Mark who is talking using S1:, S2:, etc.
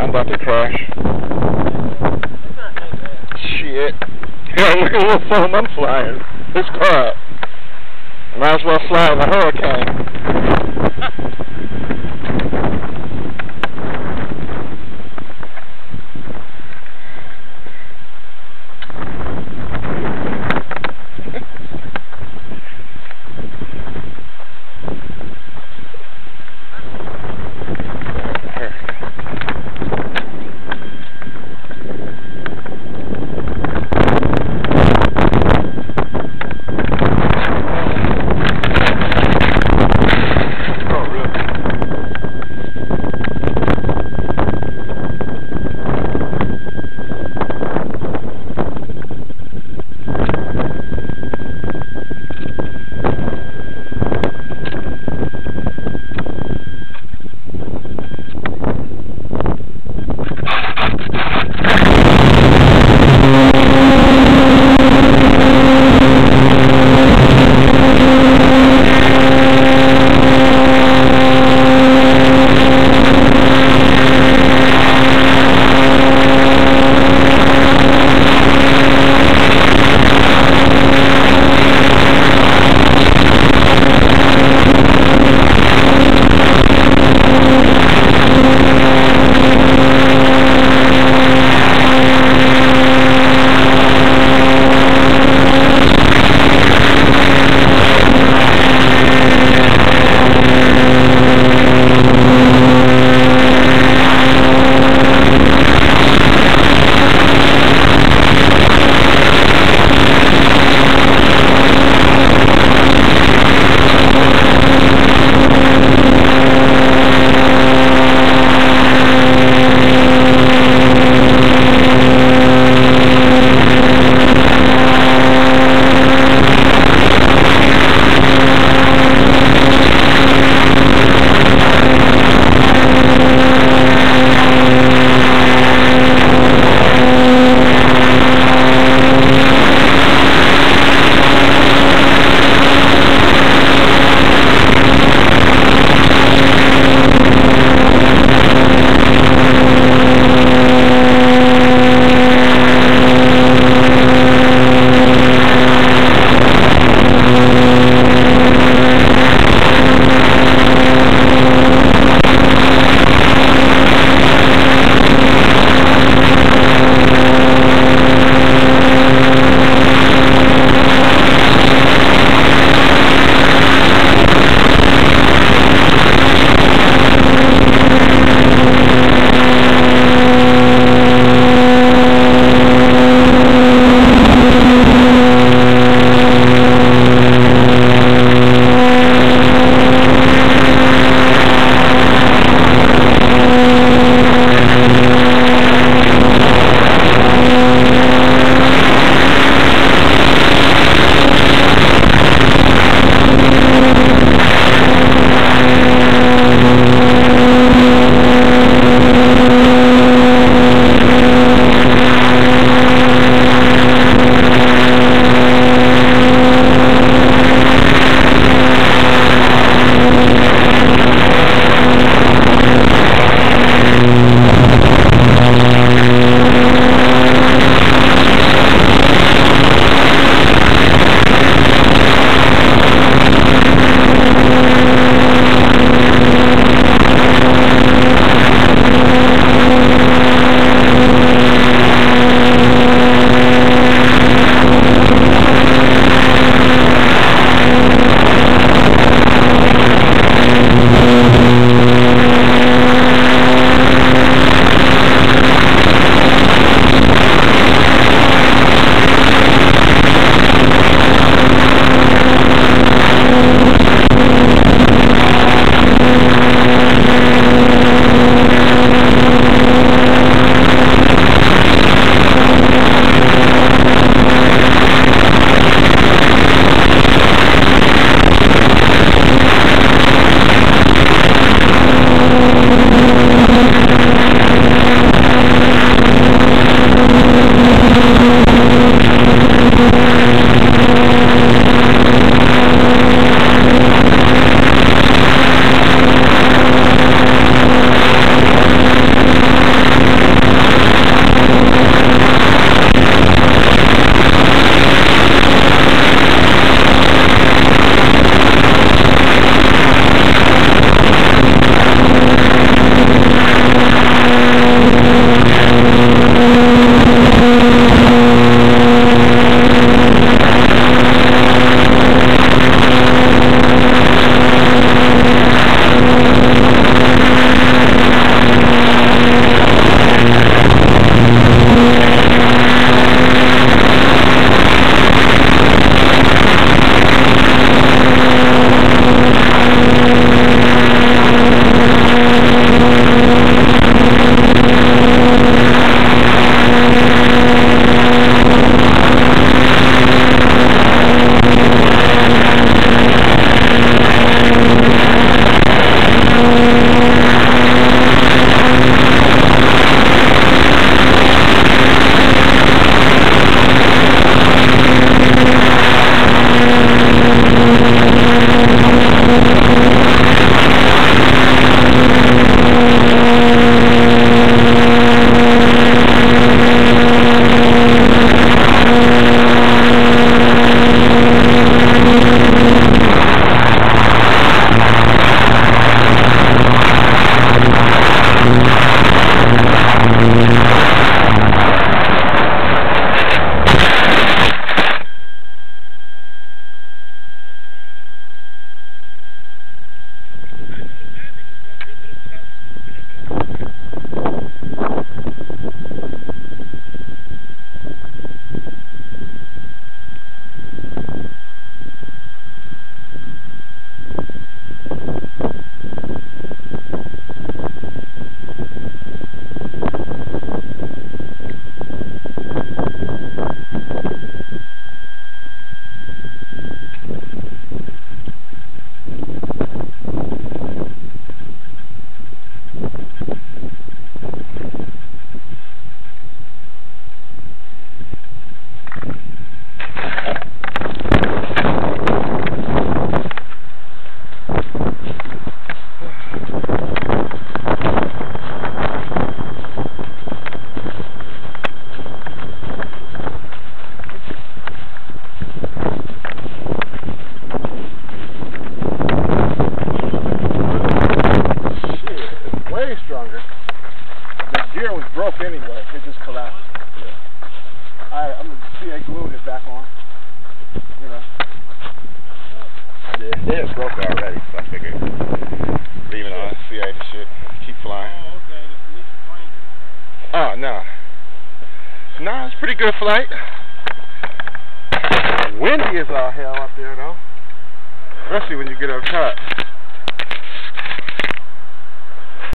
S1: I'm about to crash. Shit. Yeah, look at what foam I'm flying. This car. Might as well fly in a hurricane. keep flying.
S2: Oh, okay.
S1: Oh, no. No, it's pretty good flight. Windy as all hell up there, though. Especially when you get up top.